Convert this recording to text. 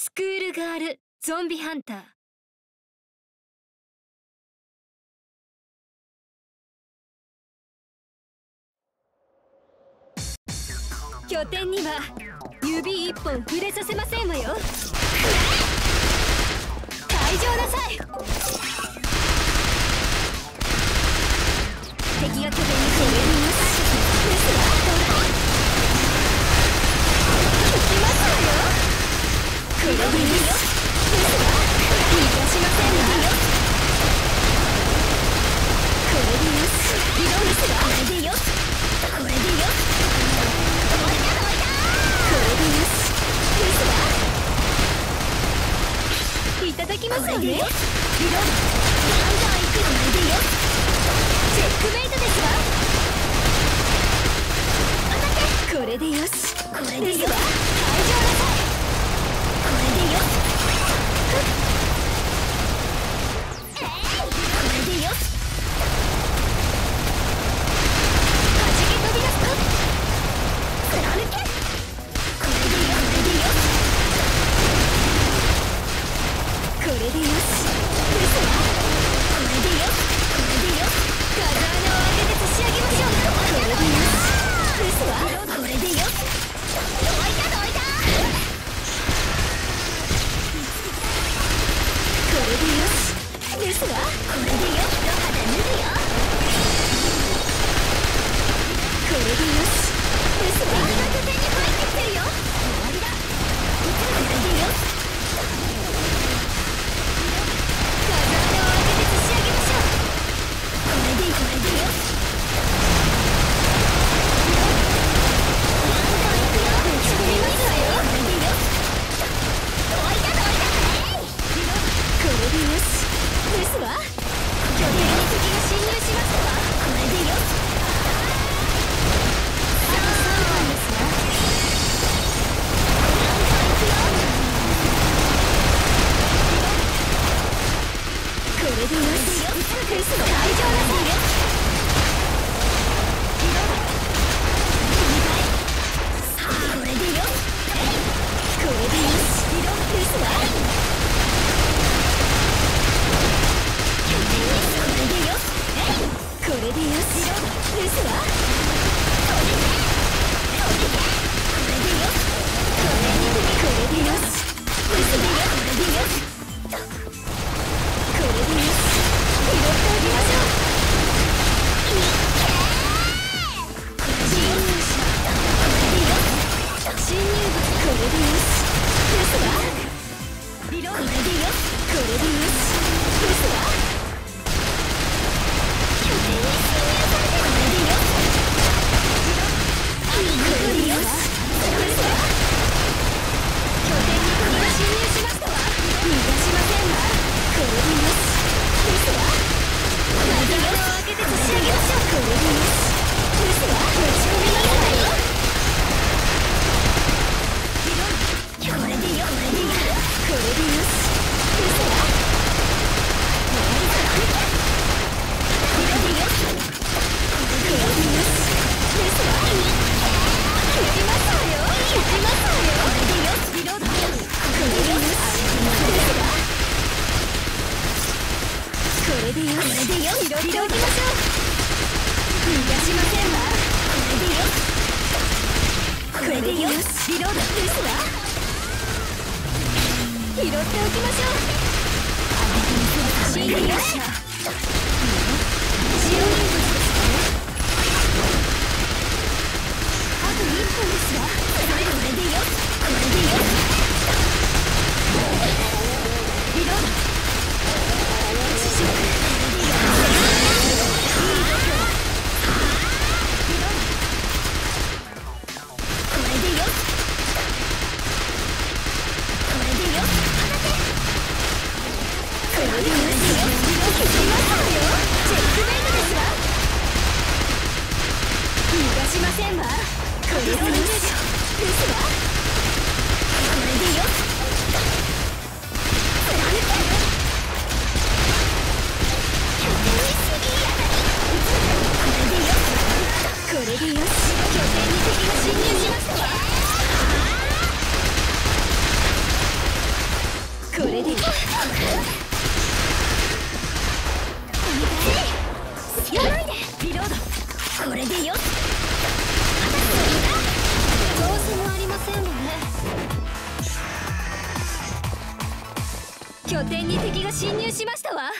スクールガールゾンビハンター。拠点には指一本触れさせませんわよ。これでよし。これでよしれでよしですわこれでよ一肌脱ぐよこれでよし。ですわ敵が拠に入ってきてるよこれでよし。ですわこれでよしこれでよしこれでよしこれでよしておきましょう逃がしませんわこれでよこれでよしリロードですわ拾っておきましょうあげてみてほしいよ使用物ですねあと1分ですわこれでよこれでよ。これでよ。しどうしもありませんわね。拠点に敵が侵入しましたわ